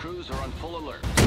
Crews are on full alert.